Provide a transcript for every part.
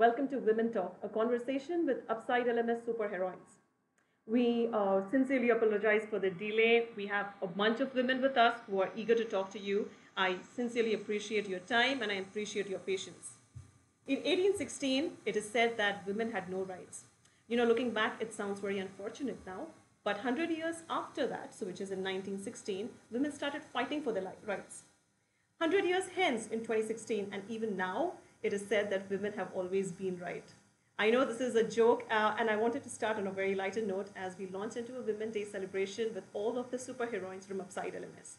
Welcome to Women Talk, a conversation with Upside LMS superheroines. We uh, sincerely apologize for the delay. We have a bunch of women with us who are eager to talk to you. I sincerely appreciate your time and I appreciate your patience. In 1816, it is said that women had no rights. You know, looking back, it sounds very unfortunate now, but 100 years after that, so which is in 1916, women started fighting for their rights. 100 years hence, in 2016, and even now, it is said that women have always been right. I know this is a joke, uh, and I wanted to start on a very lighter note as we launch into a Women's Day celebration with all of the superheroines from Upside LMS.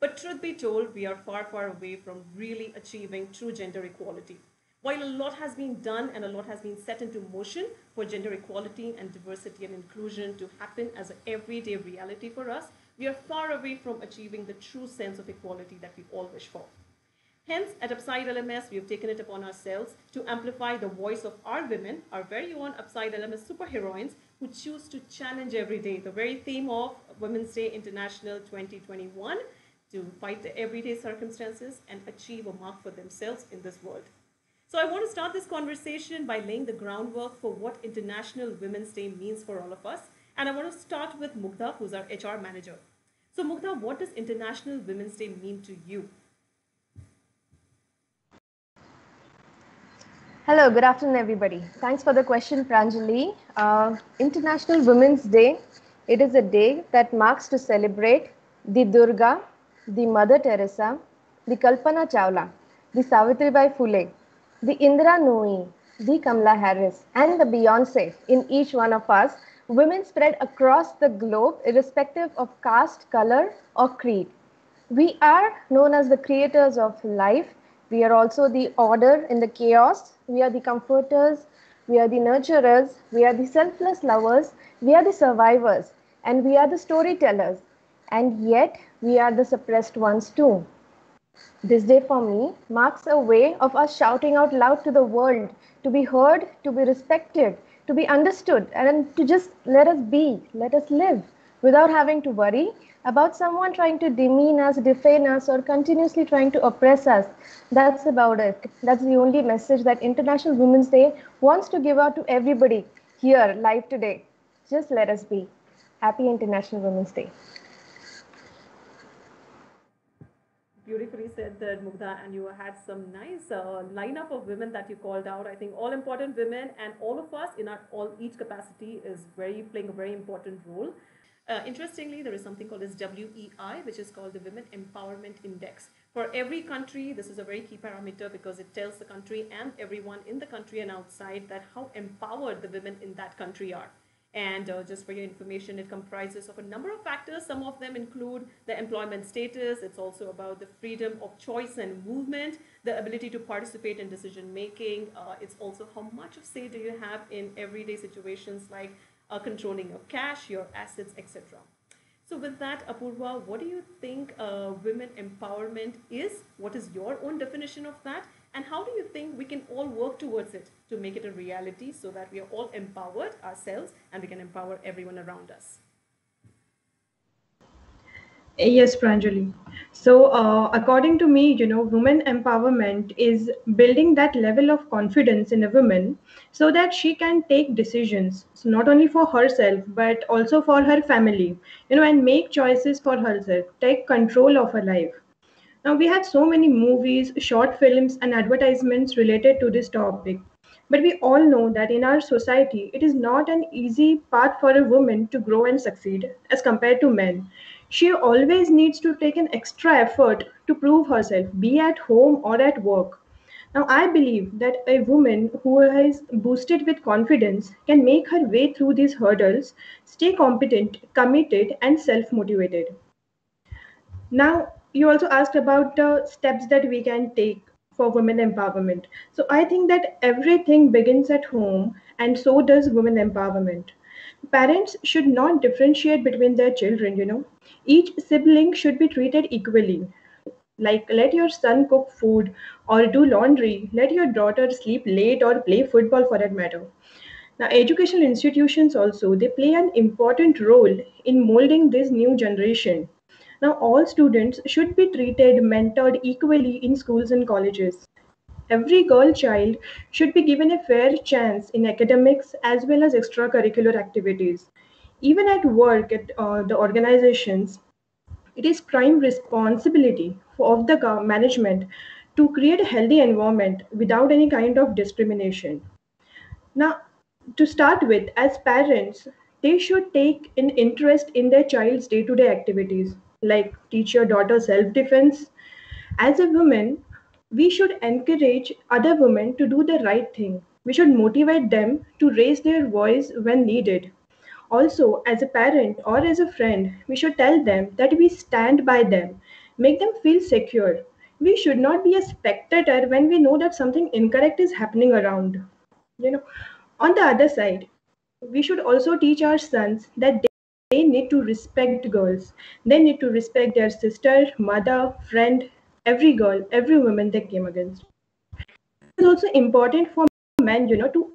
But truth be told, we are far, far away from really achieving true gender equality. While a lot has been done and a lot has been set into motion for gender equality and diversity and inclusion to happen as an everyday reality for us, we are far away from achieving the true sense of equality that we all wish for. Hence, at Upside LMS, we have taken it upon ourselves to amplify the voice of our women, our very own Upside LMS superheroines, who choose to challenge every day. The very theme of Women's Day International 2021 to fight the everyday circumstances and achieve a mark for themselves in this world. So I want to start this conversation by laying the groundwork for what International Women's Day means for all of us. And I want to start with Mugdha, who's our HR manager. So Mugdha, what does International Women's Day mean to you? Hello, good afternoon, everybody. Thanks for the question, Pranjali. Uh, International Women's Day, it is a day that marks to celebrate the Durga, the Mother Teresa, the Kalpana Chawla, the Savitribai Phule, the Indira Nooyi, the Kamala Harris, and the Beyonce in each one of us, women spread across the globe, irrespective of caste, color, or creed. We are known as the creators of life. We are also the order in the chaos. We are the comforters. We are the nurturers. We are the selfless lovers. We are the survivors. And we are the storytellers. And yet, we are the suppressed ones too. This day for me marks a way of us shouting out loud to the world to be heard, to be respected, to be understood, and to just let us be, let us live without having to worry about someone trying to demean us, defame us, or continuously trying to oppress us. That's about it. That's the only message that International Women's Day wants to give out to everybody here, live today. Just let us be. Happy International Women's Day. beautifully said that Mugdha, and you had some nice uh, lineup of women that you called out. I think all important women and all of us in our all each capacity is very playing a very important role. Uh, interestingly, there is something called as WEI, which is called the Women Empowerment Index. For every country, this is a very key parameter because it tells the country and everyone in the country and outside that how empowered the women in that country are. And uh, just for your information, it comprises of a number of factors. Some of them include the employment status. It's also about the freedom of choice and movement, the ability to participate in decision making. Uh, it's also how much of say do you have in everyday situations like uh, controlling your cash, your assets, etc. So with that, Apurva, what do you think uh, women empowerment is? What is your own definition of that? And how do you think we can all work towards it to make it a reality so that we are all empowered ourselves and we can empower everyone around us? Yes, Pranjali. So, uh, according to me, you know, women empowerment is building that level of confidence in a woman so that she can take decisions, so not only for herself, but also for her family, you know, and make choices for herself, take control of her life. Now, we have so many movies, short films, and advertisements related to this topic. But we all know that in our society, it is not an easy path for a woman to grow and succeed as compared to men. She always needs to take an extra effort to prove herself, be at home or at work. Now, I believe that a woman who is boosted with confidence can make her way through these hurdles, stay competent, committed, and self motivated. Now, you also asked about the steps that we can take for women empowerment. So I think that everything begins at home, and so does women empowerment. Parents should not differentiate between their children, you know. Each sibling should be treated equally. Like, let your son cook food or do laundry, let your daughter sleep late or play football for that matter. Now, educational institutions also they play an important role in molding this new generation now, all students should be treated, mentored equally in schools and colleges. Every girl child should be given a fair chance in academics as well as extracurricular activities. Even at work, at uh, the organizations, it is prime responsibility of the management to create a healthy environment without any kind of discrimination. Now, to start with, as parents, they should take an interest in their child's day to day activities, like teach your daughter self defense. As a woman, we should encourage other women to do the right thing. We should motivate them to raise their voice when needed. Also, as a parent or as a friend, we should tell them that we stand by them, make them feel secure. We should not be a spectator when we know that something incorrect is happening around. You know, on the other side, we should also teach our sons that they, need to respect girls. They need to respect their sister, mother, friend, every girl, every woman they came against. It's also important for men, you know, to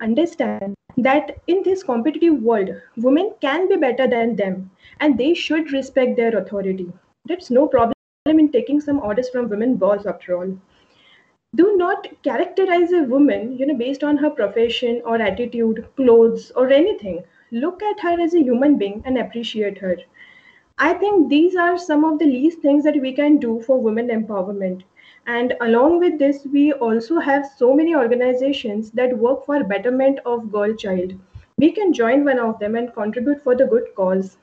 understand that in this competitive world, women can be better than them and they should respect their authority. That's no problem in taking some orders from women boss after all. Do not characterize a woman, you know, based on her profession or attitude, clothes, or anything. Look at her as a human being and appreciate her. I think these are some of the least things that we can do for women empowerment. And along with this, we also have so many organizations that work for betterment of girl child. We can join one of them and contribute for the good cause.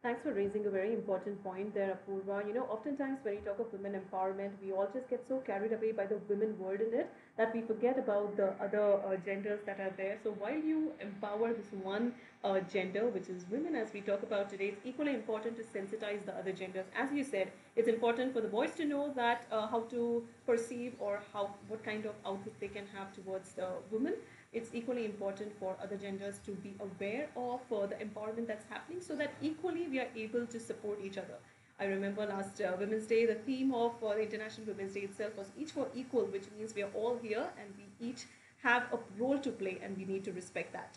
Thanks for raising a very important point there, Apurva. You know, oftentimes when we talk of women empowerment, we all just get so carried away by the women word in it that we forget about the other uh, genders that are there. So while you empower this one uh, gender, which is women, as we talk about today, it's equally important to sensitize the other genders. As you said, it's important for the boys to know that uh, how to perceive or how what kind of outlook they can have towards the women it's equally important for other genders to be aware of uh, the empowerment that's happening so that equally we are able to support each other. I remember last uh, Women's Day, the theme of uh, the International Women's Day itself was each for equal, which means we are all here and we each have a role to play and we need to respect that.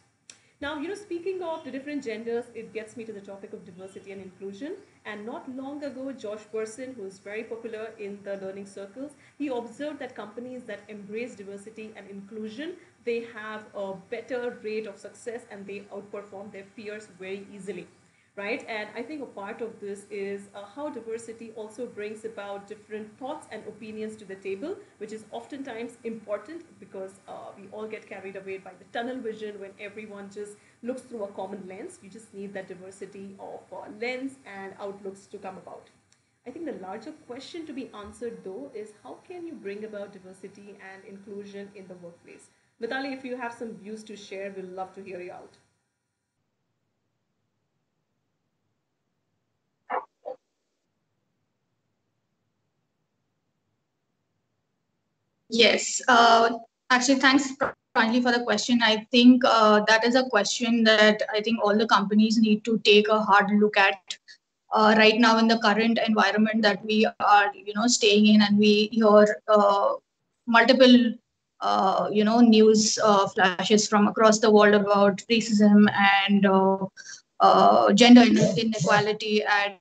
Now, you know, speaking of the different genders, it gets me to the topic of diversity and inclusion. And not long ago, Josh Bersin, who is very popular in the learning circles, he observed that companies that embrace diversity and inclusion, they have a better rate of success and they outperform their peers very easily right? And I think a part of this is uh, how diversity also brings about different thoughts and opinions to the table, which is oftentimes important because uh, we all get carried away by the tunnel vision when everyone just looks through a common lens. You just need that diversity of uh, lens and outlooks to come about. I think the larger question to be answered though is how can you bring about diversity and inclusion in the workplace? Mitali, if you have some views to share, we'd love to hear you out. Yes. Uh, actually, thanks Pranjali for the question. I think uh, that is a question that I think all the companies need to take a hard look at uh, right now in the current environment that we are, you know, staying in, and we hear uh, multiple, uh, you know, news uh, flashes from across the world about racism and gender inequality at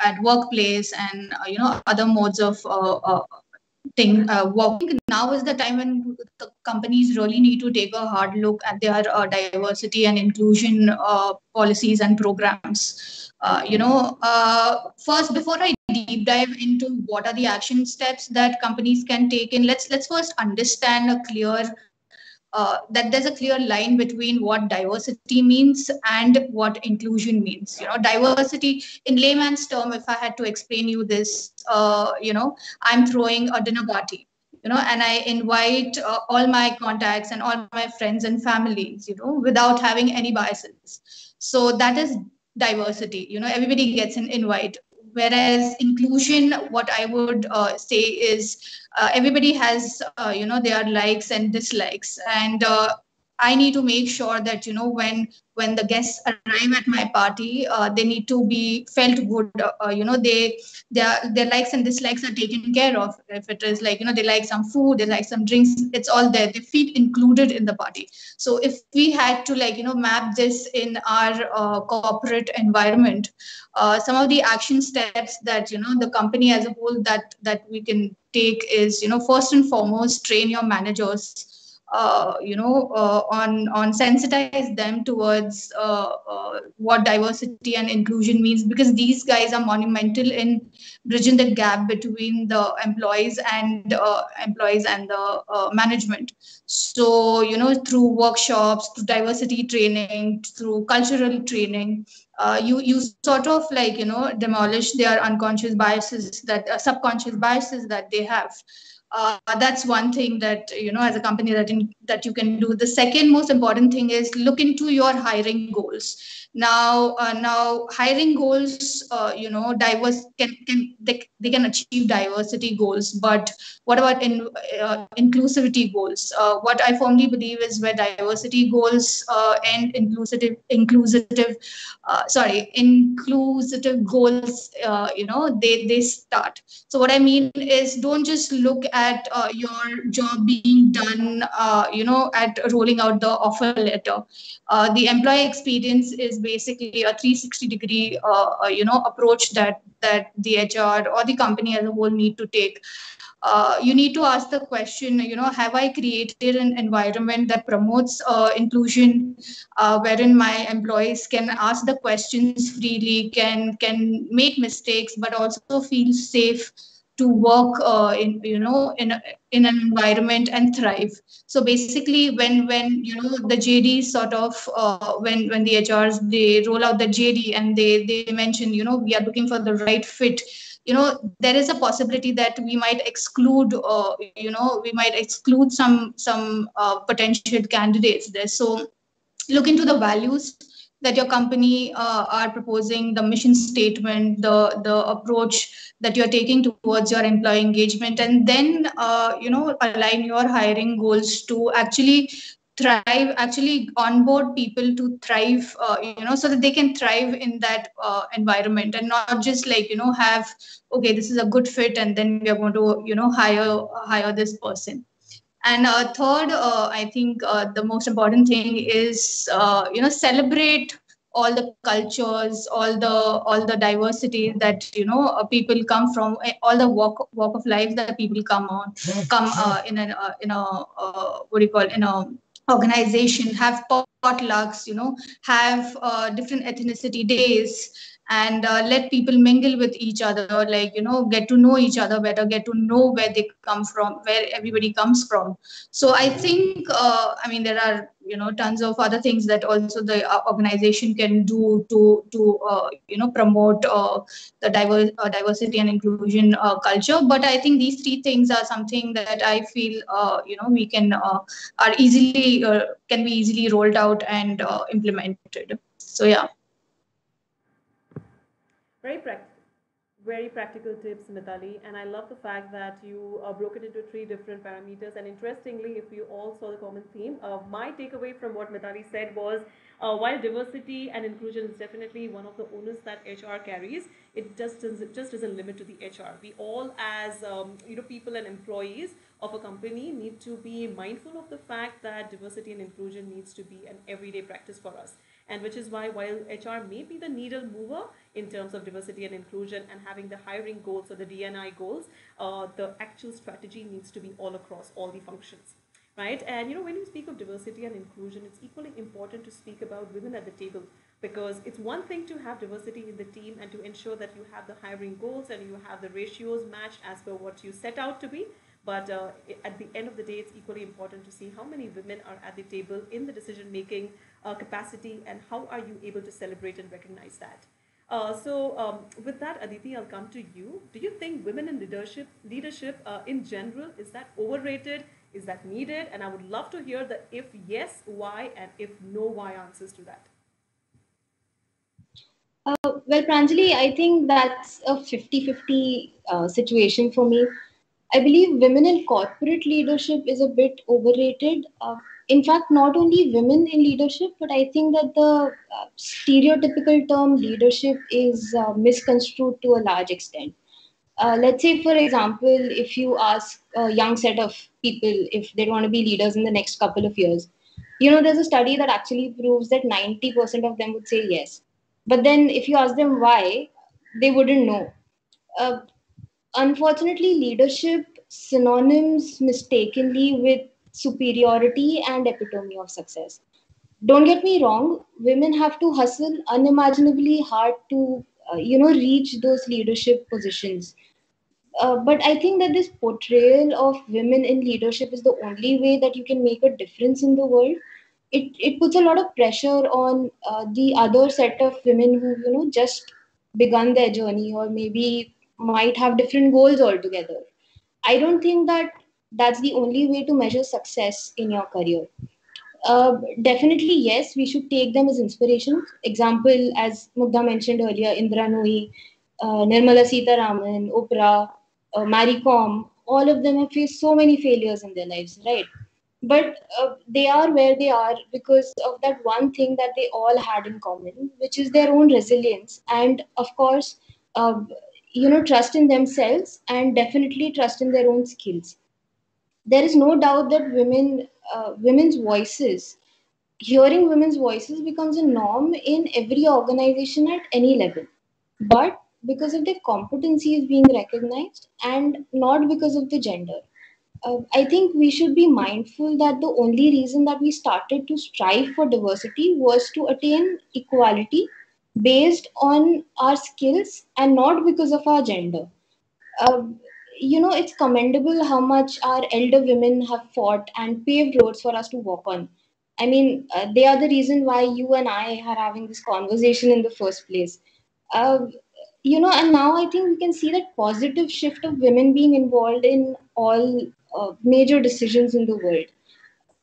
at workplace and you know other modes of thing uh, working. Now is the time when the companies really need to take a hard look at their uh, diversity and inclusion uh, policies and programs. Uh, you know uh, first before i deep dive into what are the action steps that companies can take in. Let's let's first understand a clear uh, that there's a clear line between what diversity means and what inclusion means. You know diversity in layman's term if i had to explain you this uh, you know i'm throwing a dinner party you know and i invite uh, all my contacts and all my friends and families you know without having any biases. So that is diversity. You know everybody gets an invite whereas inclusion what i would uh, say is uh, everybody has uh, you know their likes and dislikes. And uh, I need to make sure that you know when when the guests arrive at my party, uh, they need to be felt good. Uh, you know, they their their likes and dislikes are taken care of. If it is like you know they like some food, they like some drinks, it's all there. They feel included in the party. So if we had to like you know map this in our uh, corporate environment, uh, some of the action steps that you know the company as a whole that that we can take is you know first and foremost train your managers uh, you know, uh, on on sensitize them towards uh, uh, what diversity and inclusion means, because these guys are monumental in bridging the gap between the employees and uh, employees and the uh, management. So, you know, through workshops, through diversity training, through cultural training, you you sort of like you know demolish their unconscious biases that subconscious biases that they have uh, that's one thing that you know as a company that in, that you can do. The second most important thing is look into your hiring goals now uh, now hiring goals uh, you know diverse can, can they, they can achieve diversity goals but what about in uh, inclusivity goals? Uh, what i firmly believe is where diversity goals uh, and inclusive inclusive uh, sorry inclusive goals you know they they start. So what i mean is don't just look at your job being done you know at rolling out the offer letter. The employee experience is basically a 360 degree uh, uh, you know approach that that the hr or the company as a whole need to take. Uh, you need to ask the question you know have i created an environment that promotes uh, inclusion uh, wherein my employees can ask the questions freely can can make mistakes but also feel safe to work uh, in you know in a, in an environment and thrive. So basically when when you know the jd sort of uh, when when the hrs they roll out the jd and they they mention you know we are looking for the right fit you know there is a possibility that we might exclude uh, you know we might exclude some some uh, potential candidates there. So look into the values that your company uh, are proposing the mission statement the the approach that you're taking towards your employee engagement and then uh, you know align your hiring goals to actually thrive actually onboard people to thrive uh, you know so that they can thrive in that uh, environment and not just like you know have okay this is a good fit and then we are going to you know hire hire this person and uh, third, uh, I think uh, the most important thing is uh, you know celebrate all the cultures, all the all the diversity that you know uh, people come from, eh, all the walk walk of life that people come on, come uh, in a in a what do you call in a organization, have potlucks, you know, have different ethnicity days and uh, let people mingle with each other like you know get to know each other better get to know where they come from where everybody comes from. So i think uh, i mean there are you know tons of other things that also the uh, organization can do to to uh, you know promote uh, the uh, diversity and inclusion culture. But i think these three things are something that i feel you know we can are easily can be easily rolled out and implemented. So yeah very practical very practical tips, Mitali, and I love the fact that you uh, broke it into three different parameters. And interestingly, if you all saw the common theme, uh, my takeaway from what Mitali said was uh, while diversity and inclusion is definitely one of the onus that HR carries, it just doesn't, just doesn't limit to the HR. We all, as um, you know, people and employees of a company, need to be mindful of the fact that diversity and inclusion needs to be an everyday practice for us and which is why while HR may be the needle mover in terms of diversity and inclusion and having the hiring goals or the DNI goals, uh, the actual strategy needs to be all across all the functions, right? And you know, when you speak of diversity and inclusion, it's equally important to speak about women at the table because it's one thing to have diversity in the team and to ensure that you have the hiring goals and you have the ratios matched as per what you set out to be. But uh, at the end of the day, it's equally important to see how many women are at the table in the decision making uh, capacity and how are you able to celebrate and recognize that? Uh, so um, with that, Aditi, I'll come to you. Do you think women in leadership, leadership uh, in general, is that overrated? Is that needed? And I would love to hear the if yes, why, and if no, why answers to that. Uh, well, Pranjali, I think that's a 50-50 uh, situation for me. I believe women in corporate leadership is a bit overrated. Uh, in fact, not only women in leadership, but I think that the uh, stereotypical term leadership is uh, misconstrued to a large extent. Uh, let's say, for example, if you ask a young set of people if they want to be leaders in the next couple of years, you know, there's a study that actually proves that 90% of them would say yes. But then if you ask them why, they wouldn't know. Uh, unfortunately, leadership synonyms mistakenly with superiority and epitome of success. Don't get me wrong, women have to hustle unimaginably hard to, uh, you know, reach those leadership positions. Uh, but I think that this portrayal of women in leadership is the only way that you can make a difference in the world. It, it puts a lot of pressure on uh, the other set of women who, you know, just begun their journey or maybe might have different goals altogether. I don't think that that's the only way to measure success in your career. Uh, definitely, yes, we should take them as inspiration. Example, as Mugdha mentioned earlier, Indra Nooyi, uh, Nirmala Sitharaman, Oprah, uh, Mary Kom, all of them have faced so many failures in their lives, right? But uh, they are where they are because of that one thing that they all had in common, which is their own resilience and, of course, uh, you know, trust in themselves and definitely trust in their own skills. There is no doubt that women uh, women's voices hearing women's voices becomes a norm in every organization at any level. But because of their competency is being recognized and not because of the gender. Uh, i think we should be mindful that the only reason that we started to strive for diversity was to attain equality based on our skills and not because of our gender uh, you know, it's commendable how much our elder women have fought and paved roads for us to walk on. I mean, uh, they are the reason why you and I are having this conversation in the first place. Uh, you know, and now I think we can see that positive shift of women being involved in all uh, major decisions in the world.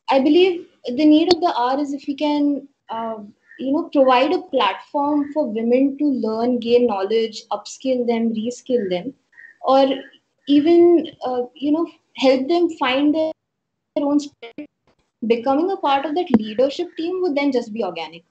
I believe the need of the hour is if we can, uh, you know, provide a platform for women to learn, gain knowledge, upskill them, reskill them, or even uh, you know help them find their, their own spirit becoming a part of that leadership team would then just be organic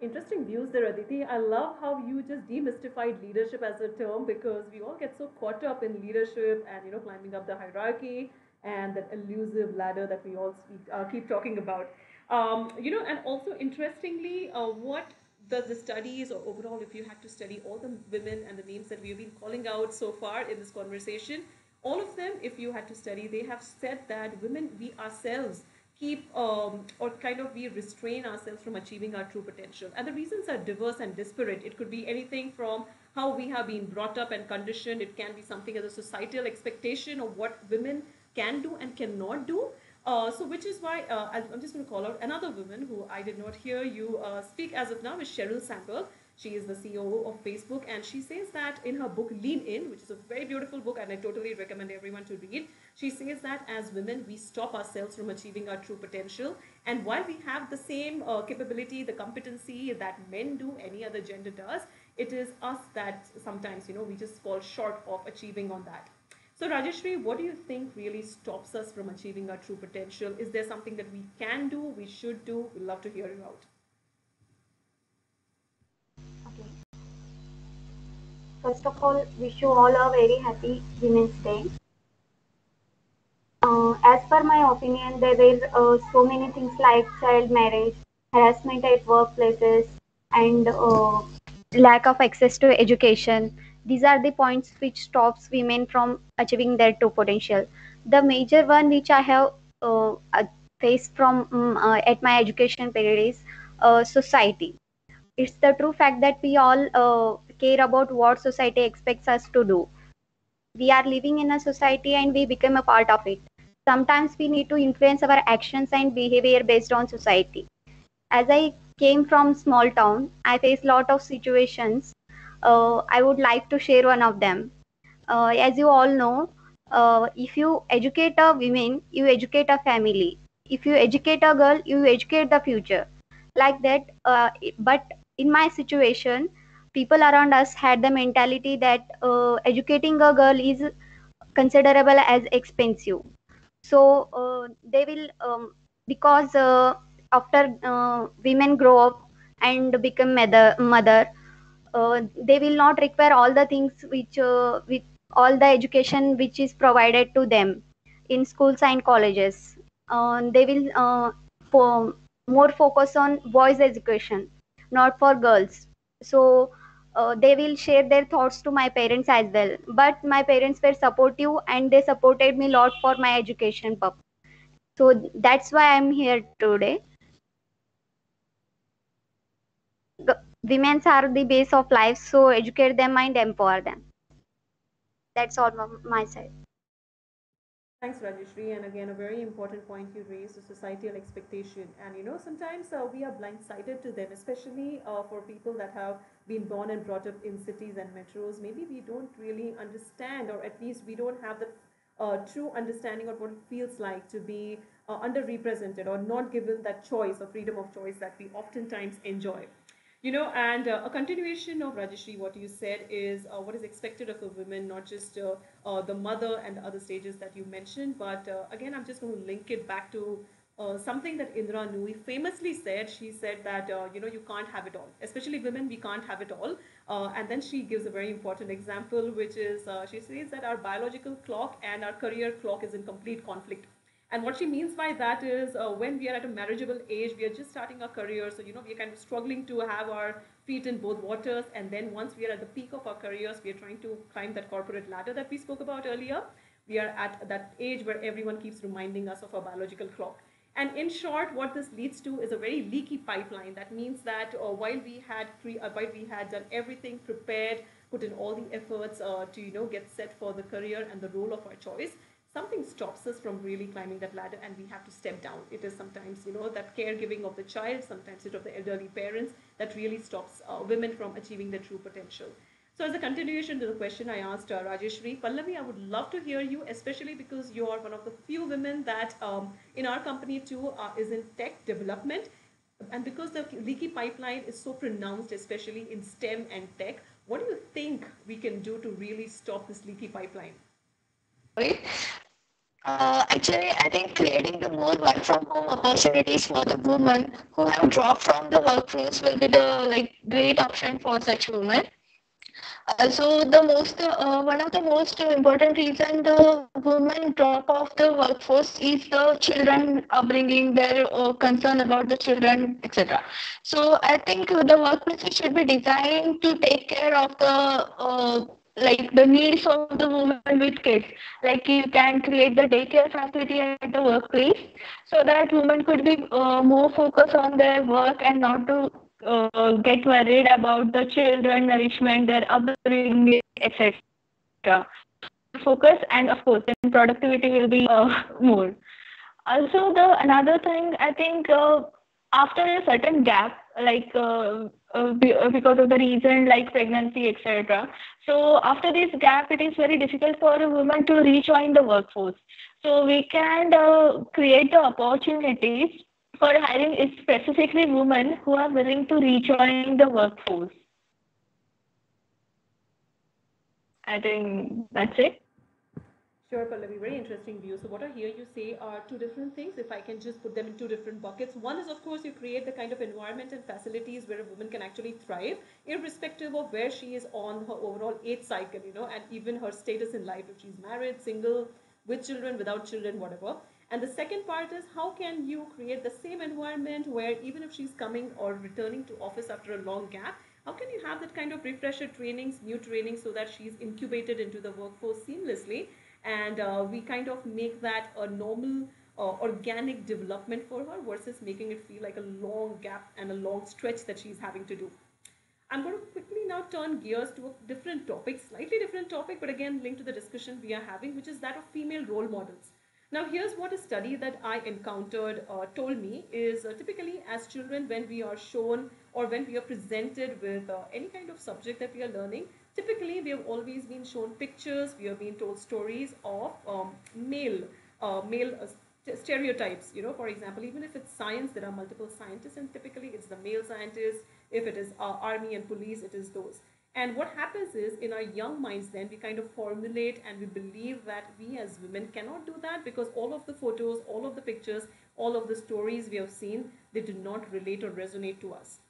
Interesting views there, Aditi. I love how you just demystified leadership as a term because we all get so caught up in leadership and you know climbing up the hierarchy and that elusive ladder that we all speak, uh, keep talking about. Um, you know, and also interestingly, uh, what the, the studies or overall if you had to study all the women and the names that we've been calling out so far in this conversation all of them if you had to study they have said that women we ourselves keep um, or kind of we restrain ourselves from achieving our true potential. And the reasons are diverse and disparate. It could be anything from how we have been brought up and conditioned. It can be something as a societal expectation of what women can do and cannot do uh, so which is why uh, I'm just going to call out another woman who I did not hear you uh, speak as of now is Sheryl Sandberg. She is the CEO of Facebook and she says that in her book Lean In, which is a very beautiful book and I totally recommend everyone to read, she says that as women we stop ourselves from achieving our true potential and while we have the same uh, capability, the competency that men do, any other gender does, it is us that sometimes, you know, we just fall short of achieving on that. So Rajeshri, what do you think really stops us from achieving our true potential? Is there something that we can do, we should do? We'd love to hear you out. Okay. First of all, wish you all a very happy Women's Day. Uh, as per my opinion, there is uh, so many things like child marriage, harassment at workplaces, and uh, lack of access to education these are the points which stops women from achieving their true potential. The major one which i have uh, uh, faced from um, uh, at my education period is uh, society. It's the true fact that we all uh, care about what society expects us to do. We are living in a society and we become a part of it. Sometimes we need to influence our actions and behavior based on society. As i came from small town i faced lot of situations uh, I would like to share one of them. Uh, as you all know, uh, if you educate a woman, you educate a family. If you educate a girl, you educate the future. Like that, uh, but in my situation, people around us had the mentality that uh, educating a girl is considerable as expensive. So uh, they will um, because uh, after women grow up and become mother mother they will not require all the things which uh, with all the education which is provided to them in schools and colleges. Uh, they will uh, for more focus on boys education not for girls. So uh, they will share their thoughts to my parents as well. But my parents were supportive and they supported me a lot for my education purpose so that's why i'm here today women are the base of life so educate them and empower them that's all from my side Thanks, Rajeshri. And again, a very important point you raised the societal expectation. And you know, sometimes uh, we are blindsided to them, especially uh, for people that have been born and brought up in cities and metros. Maybe we don't really understand, or at least we don't have the uh, true understanding of what it feels like to be uh, underrepresented or not given that choice or freedom of choice that we oftentimes enjoy. You know, and uh, a continuation of Rajeshri, what you said is uh, what is expected of a woman, not just uh, uh, the mother and the other stages that you mentioned, but uh, again, I'm just going to link it back to uh, something that Indra Nooyi famously said. She said that, you know, you can't have it all, especially women, we can't have it all. And then she gives a very important example, which is she says that our biological clock and our career clock is in complete conflict. And what she means by that is uh, when we are at a marriageable age, we are just starting our career. So, you know, we are kind of struggling to have our feet in both waters. And then once we are at the peak of our careers, we are trying to climb that corporate ladder that we spoke about earlier. We are at that age where everyone keeps reminding us of our biological clock. And in short, what this leads to is a very leaky pipeline. That means that uh, while we had pre- uh, while we had done everything prepared, put in all the efforts uh, to you know get set for the career and the role of our choice, something stops us from really climbing that ladder and we have to step down. It is sometimes, you know, that caregiving of the child, sometimes it of the elderly parents that really stops uh, women from achieving their true potential. So as a continuation to the question I asked uh, Rajeshri, Pallavi, I would love to hear you, especially because you are one of the few women that um, in our company too uh, is in tech development. And because the leaky pipeline is so pronounced, especially in STEM and tech, what do you think we can do to really stop this leaky pipeline? Uh, actually, I think creating the more work from home opportunities for the women who have dropped from the workforce will be the like great option for such women. Uh, so the most uh, one of the most important reason the women drop off the workforce is the children upbringing, their uh, concern about the children, etc. So I think the workplace should be designed to take care of the uh, like the needs of the woman with kids. Like you can create the daycare facility at the workplace so that women could be uh, more focused on their work and not to uh, get worried about the children nourishment, their upbringing, etc. Focus and of course then productivity will be uh, more. Also, the another thing I think uh, after a certain gap, like uh, uh, uh, because of the reason like pregnancy, etc. So after this gap, it is very difficult for a woman to rejoin the workforce. So we can uh, create the opportunities for hiring specifically women who are willing to rejoin the workforce. I think that's it. Sure, Pallavi, very interesting view. So what I hear you say are two different things. If I can just put them in two different buckets. One is, of course, you create the kind of environment and facilities where a woman can actually thrive, irrespective of where she is on her overall age cycle, you know, and even her status in life, if she's married, single, with children, without children, whatever. And the second part is how can you create the same environment where even if she's coming or returning to office after a long gap, how can you have that kind of refresher trainings, new training so that she's incubated into the workforce seamlessly and uh, we kind of make that a normal uh, organic development for her versus making it feel like a long gap and a long stretch that she's having to do. I'm going to quickly now turn gears to a different topic, slightly different topic, but again linked to the discussion we are having, which is that of female role models. Now, here's what a study that I encountered uh, told me is uh, typically as children, when we are shown or when we are presented with uh, any kind of subject that we are learning, typically we have always been shown pictures, we have been told stories of um, male, uh, male uh, stereotypes. You know, for example, even if it's science, there are multiple scientists, and typically it's the male scientist. If it is uh, army and police, it is those. And what happens is in our young minds, then we kind of formulate and we believe that we as women cannot do that because all of the photos, all of the pictures, all of the stories we have seen, they do not relate or resonate to us.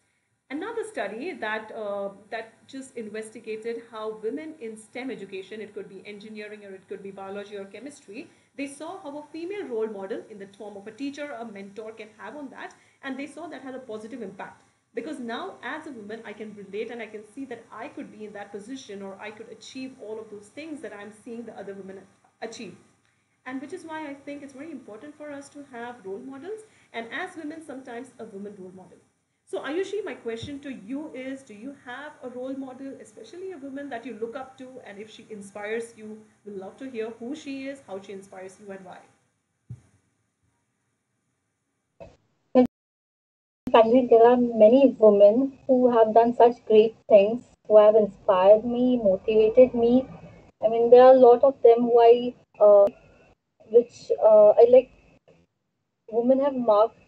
Another study that uh, that just investigated how women in STEM education, it could be engineering or it could be biology or chemistry, they saw how a female role model in the form of a teacher, a mentor can have on that, and they saw that had a positive impact. Because now, as a woman, I can relate and I can see that I could be in that position or I could achieve all of those things that I'm seeing the other women achieve. And which is why I think it's very important for us to have role models, and as women, sometimes a woman role model. So Ayushi, my question to you is, do you have a role model, especially a woman that you look up to, and if she inspires you, we'd love to hear who she is, how she inspires you, and why. Pranjali, there are many women who have done such great things, who have inspired me, motivated me. I mean, there are a lot of them who I, uh, which uh, I like. Women have marked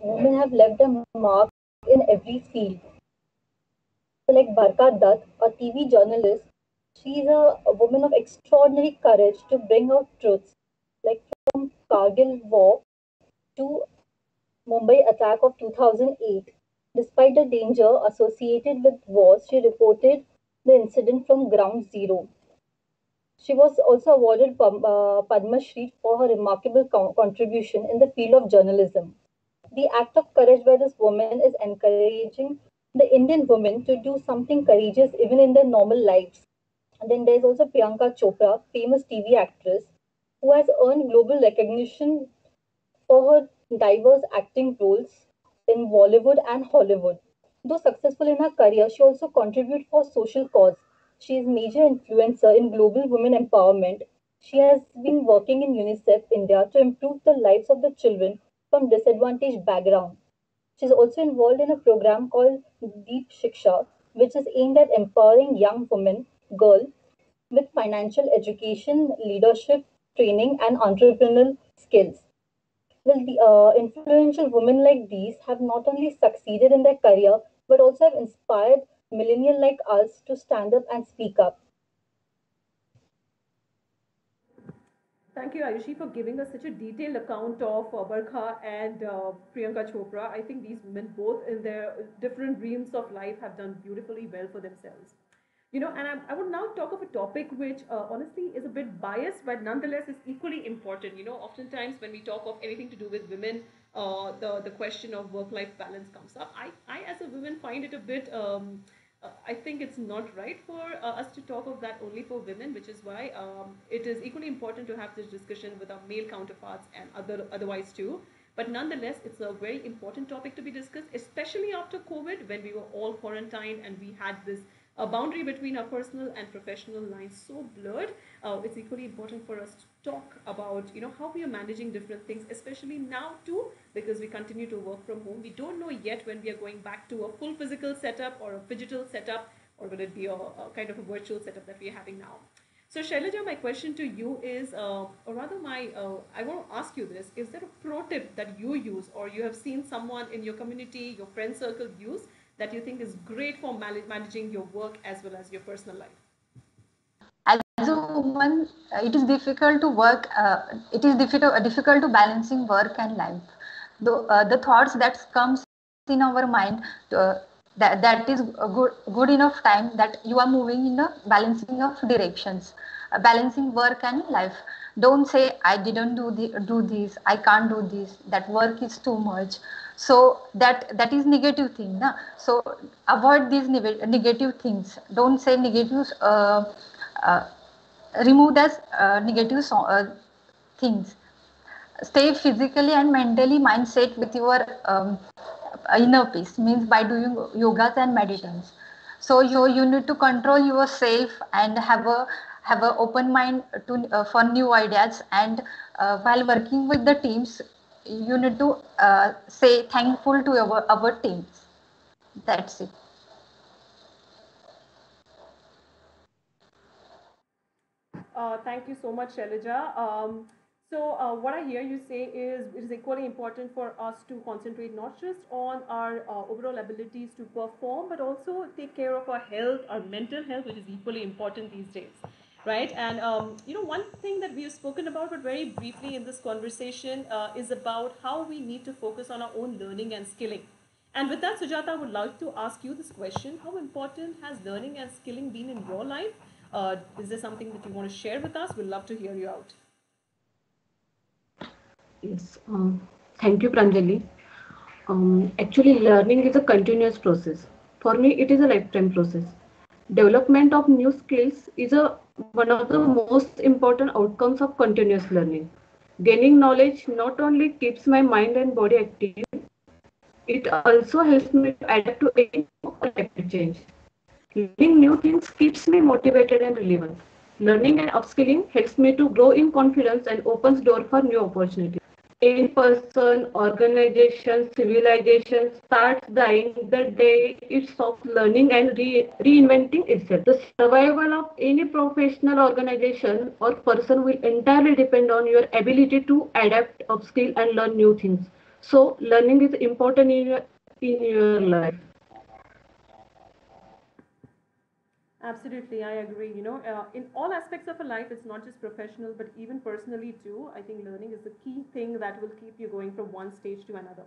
women have left a mark in every field. So like Barkha Dutt, a TV journalist, she's a, a woman of extraordinary courage to bring out truths, like from Kargil War to Mumbai attack of 2008. Despite the danger associated with wars, she reported the incident from ground zero. She was also awarded uh, Padma Shri for her remarkable contribution in the field of journalism. The act of courage by this woman is encouraging the Indian women to do something courageous even in their normal lives. And then there's also Priyanka Chopra, famous TV actress, who has earned global recognition for her diverse acting roles in Bollywood and Hollywood. Though successful in her career, she also contributes for social cause. She is major influencer in global women empowerment. She has been working in UNICEF India to improve the lives of the children from disadvantaged background. She's also involved in a program called Deepshikha, which is aimed at empowering young women, girls, with financial education, leadership, training, and entrepreneurial skills. Well, the uh, influential women like these have not only succeeded in their career, but also have inspired millennials like us to stand up and speak up. Thank you, Ayushi, for giving us such a detailed account of uh, Barkha and uh, Priyanka Chopra. I think these women, both in their different realms of life, have done beautifully well for themselves. You know, and I, I would now talk of a topic which uh, honestly is a bit biased, but nonetheless is equally important. You know, oftentimes when we talk of anything to do with women, uh, the the question of work-life balance comes up. I, I as a woman find it a bit um, uh, I think it's not right for uh, us to talk of that only for women, which is why um, it is equally important to have this discussion with our male counterparts and other otherwise too. But nonetheless, it's a very important topic to be discussed, especially after COVID, when we were all quarantined and we had this a boundary between our personal and professional lines so blurred. Uh, it's equally important for us to talk about, you know, how we are managing different things, especially now too, because we continue to work from home. We don't know yet when we are going back to a full physical setup or a digital setup, or will it be a, a kind of a virtual setup that we are having now. So Shailaja, my question to you is, uh, or rather my, uh, I want to ask you this, is there a pro tip that you use or you have seen someone in your community, your friend circle use that you think is great for managing your work as well as your personal life? As a woman, uh, it is difficult to work. Uh, it is difficult difficult to balancing work and life. The uh, the thoughts that comes in our mind uh, that that is good good enough time that you are moving in a balancing of directions, uh, balancing work and life. Don't say I didn't do the, do this. I can't do this. That work is too much so that that is negative thing na? so avoid these negative things. Don't say negative uh, uh, remove as uh, negative so, uh, things. Stay physically and mentally mindset with your um, inner peace means by doing yogas and meditations. So you you need to control yourself and have a have an open mind to uh, for new ideas and uh, while working with the teams you need to uh, say thankful to our, our teams. That's it. Uh, thank you so much, Shailaja. Um, So uh, what I hear you say is it is equally important for us to concentrate not just on our uh, overall abilities to perform, but also take care of our health, our mental health, which is equally important these days, right? And um, you know, one thing that we have spoken about, but very briefly in this conversation, uh, is about how we need to focus on our own learning and skilling. And with that, Sujata, I would like to ask you this question: How important has learning and skilling been in your life? Uh, is there something that you want to share with us? We'd love to hear you out. Yes, um, thank you, Pranjali. Um, actually, learning is a continuous process. For me, it is a lifetime process. Development of new skills is a one of the most important outcomes of continuous learning. Gaining knowledge not only keeps my mind and body active, it also helps me to adapt to any rapid change. Learning new things keeps me motivated and relevant. Learning and upskilling helps me to grow in confidence and opens door for new opportunities in-person organization, civilization starts dying the day it stops learning and re reinventing itself. The survival of any professional organization or person will entirely depend on your ability to adapt, upskill, and learn new things. So, learning is important in your, in your life. Absolutely, I agree. You know, uh, in all aspects of a life, it's not just professional, but even personally too. I think learning is the key thing that will keep you going from one stage to another.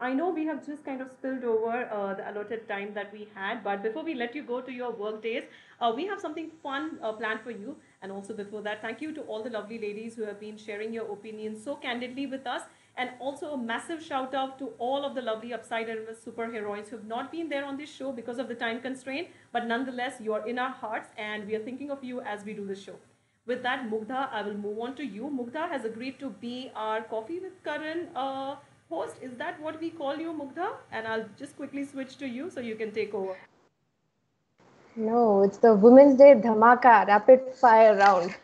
I know we have just kind of spilled over uh, the allotted time that we had, but before we let you go to your work days, uh, we have something fun uh, planned for you. And also before that, thank you to all the lovely ladies who have been sharing your opinions so candidly with us. And also a massive shout out to all of the lovely Upside LMS superheroines who have not been there on this show because of the time constraint, but nonetheless, you are in our hearts and we are thinking of you as we do the show. With that, Mugdha, I will move on to you. Mugdha has agreed to be our Coffee with Karan uh, host. Is that what we call you, Mugdha? And I'll just quickly switch to you so you can take over. No, it's the Women's Day Dhamaka Rapid Fire Round.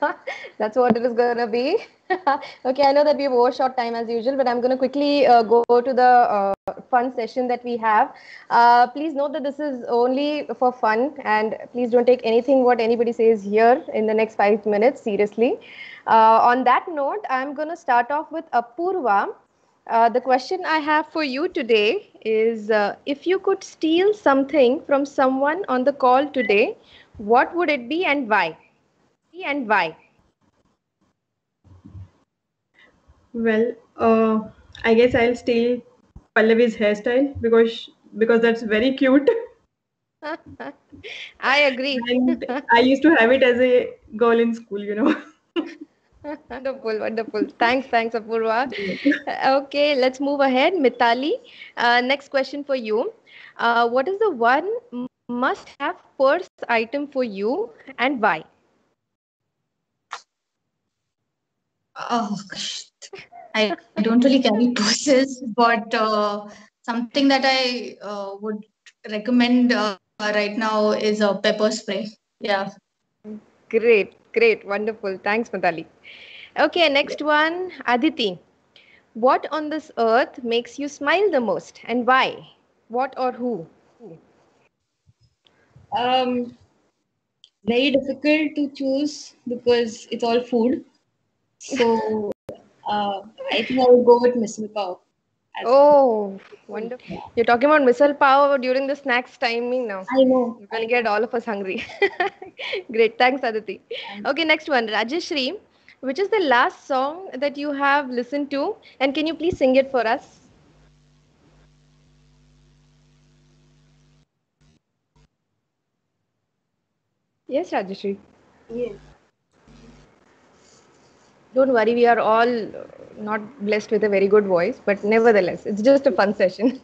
That's what it is going to be. okay, I know that we have overshot time as usual, but I'm going to quickly uh, go to the uh, fun session that we have. Uh, please note that this is only for fun, and please don't take anything what anybody says here in the next five minutes seriously. Uh, on that note, I'm going to start off with Apurva. Uh, the question I have for you today is uh, if you could steal something from someone on the call today, what would it be and why? And why? Well, uh, I guess I'll steal Pallavi's hairstyle because because that's very cute. I agree. and I used to have it as a girl in school, you know. wonderful, wonderful. Thanks, thanks, Apurva. okay, let's move ahead. Mitali, uh, next question for you. Uh, what is the one must-have purse item for you and why? Oh, gosh. I, I don't really carry purses, but uh, something that I uh, would recommend uh, right now is a pepper spray. Yeah. Great, great, wonderful. Thanks, Mitali. Okay, next one, Aditi. What on this earth makes you smile the most and why? What or who? Um, very difficult to choose because it's all food. So uh, I think I will go with misal pav. Oh, wonderful. You're talking about misal pav during the snacks timing now. I know. You're to get all of us hungry. Great. Thanks, Aditi. Okay, next one. Rajeshri, which is the last song that you have listened to? And can you please sing it for us? Yes, Rajeshri. Yes. Don't worry, we are all not blessed with a very good voice, but nevertheless, it's just a fun session.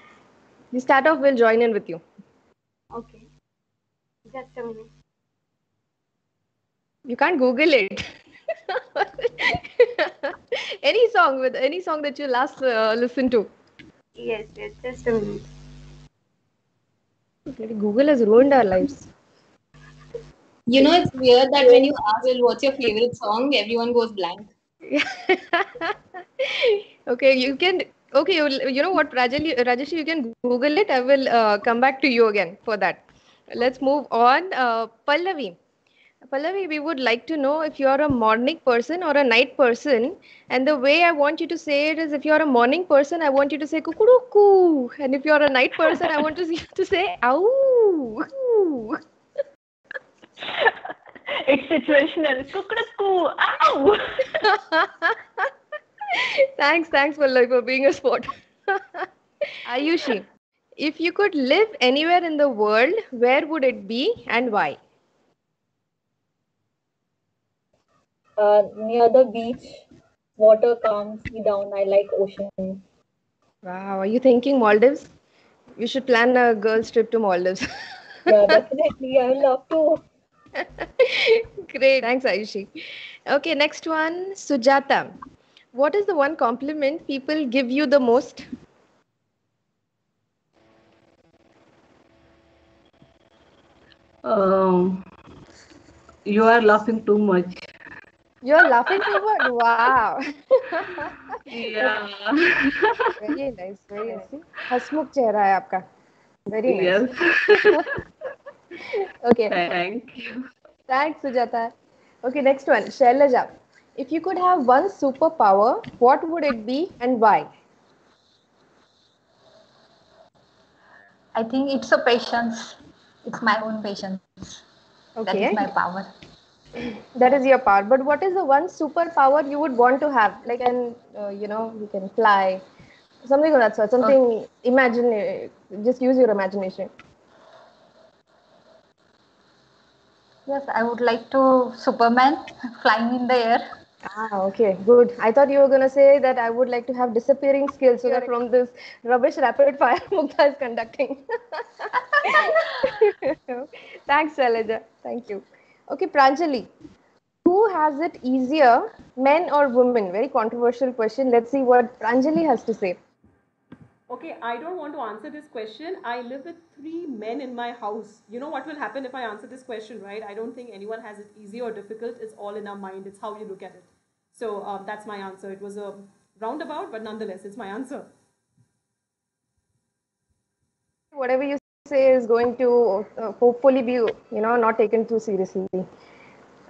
you start off, we'll join in with you. Okay. Just a minute. You can't Google it. any song with any song that you last uh, listened to. Yes, yes, just a minute. Google has ruined our lives. You know, it's weird that when you ask, well, what's your favorite song, everyone goes blank. okay, you can. Okay, you, you know what, Rajesh, you can Google it. I will uh, come back to you again for that. Let's move on. Uh, Pallavi, Pallavi, we would like to know if you're a morning person or a night person. And the way I want you to say it is if you're a morning person, I want you to say kukuruku. And if you're a night person, I want you to say ow. it's situational. Kukuruku. Ow! thanks, thanks, Pallavi, for being a sport. Ayushi, if you could live anywhere in the world, where would it be and why? Uh, near the beach, water calms me down. I like ocean. Wow, are you thinking Maldives? You should plan a girls' trip to Maldives. yeah, definitely. I would love to. Great. Thanks, Ayushi. Okay, next one, Sujata. What is the one compliment people give you the most? Um, you are laughing too much. You're laughing too much. Wow. Yeah. very nice. Very nice. हसमुख चेहरा है आपका. Very nice. Yes. okay. Thank you. Thanks, Sujata. Okay, next one, Shailaja. If you could have one superpower, what would it be and why? I think it's a patience. It's my own patience. Okay. is my power. That is your power. But what is the one superpower you would want to have? Like, and uh, you know, you can fly, something of that sort. Something imagine. uh, Just use your imagination. Yes, I would like to Superman flying in the air. Ah, okay, good. I thought you were gonna say that I would like to have disappearing skills so that from this rubbish rapid fire Mugdha is conducting. Thanks, Shailaja. Thank you. Okay, Pranjali. Who has it easier, men or women? Very controversial question. Let's see what Pranjali has to say. Okay, I don't want to answer this question. I live with three men in my house. You know what will happen if I answer this question, right? I don't think anyone has it easy or difficult. It's all in our mind. It's how you look at it. So um, that's my answer. It was a roundabout, but nonetheless, it's my answer. Whatever you say is going to uh, hopefully be, you know, not taken too seriously.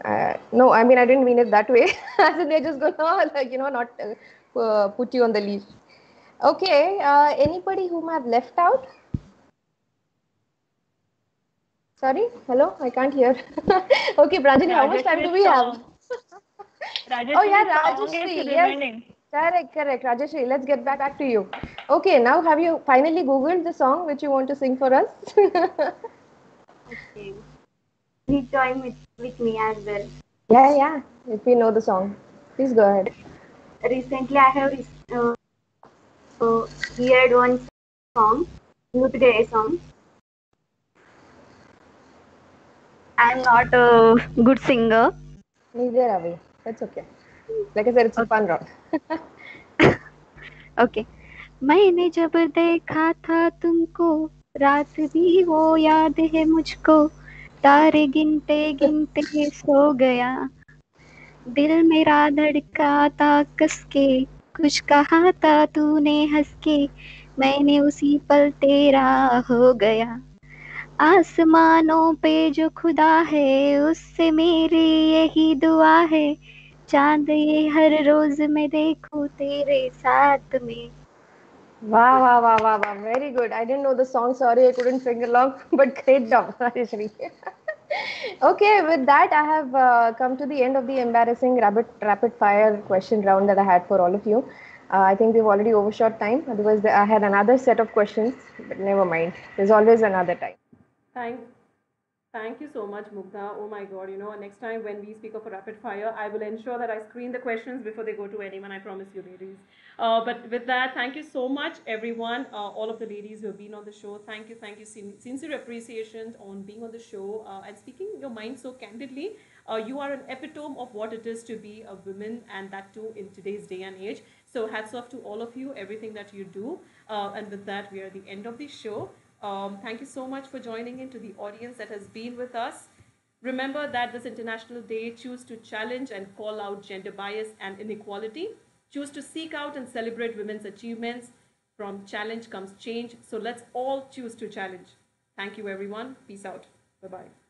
Uh, no, I mean, I didn't mean it that way. As in, they're just gonna, like, you know, not uh, put you on the leash. Okay, uh, anybody whom I've left out? Sorry, hello, I can't hear. okay, Pranjali, how much time do we have? Oh yeah, Rajeshri, yes. Correct, correct. Rajeshri, let's get back, back to you. Okay, now have you finally Googled the song which you want to sing for us? Okay. Please join with, with me as well. yeah, yeah, if we know the song. Please go ahead. Recently, I have uh, uh, heard one song, Youth Gay song. I am not a good singer. Neither are we. That's okay. Like I said, it's a fun round. Okay मैंने जब देखा था तुमको रात भी वो याद है मुझको तारे गिनते गिनते सो गया दिल मेरा धड़का था कस के कुछ कहा था तूने हंस के, मैंने उसी पल तेरा हो गया। आसमानों पे जो खुदा है, उससे मेरी यही दुआ है। चाँद ये हर रोज में देखू तेरे साथ में। वाह वाह वाह वाह वाह very good I didn't know the song sorry I couldn't sing along but great job Harishree okay, with that, I have uh, come to the end of the embarrassing rapid, rapid fire question round that I had for all of you. Uh, I think we've already overshot time. Otherwise, I had another set of questions, but never mind. There's always another time. Thank, thank you so much, Mugdha. Oh my God, you know, next time when we speak of a rapid fire, I will ensure that I screen the questions before they go to anyone. I promise you, ladies. Uh, but with that, thank you so much, everyone, uh, all of the ladies who have been on the show. Thank you, thank you, sin- sincere appreciation on being on the show uh, and speaking your mind so candidly. Uh, you are an epitome of what it is to be a woman, and that too in today's day and age. So hats off to all of you, everything that you do. Uh, and with that, we are at the end of the show. Um, thank you so much for joining in to the audience that has been with us. Remember that this International Day choose to challenge and call out gender bias and inequality. Choose to seek out and celebrate women's achievements. From challenge comes change. So let's all choose to challenge. Thank you, everyone. Peace out. Bye bye.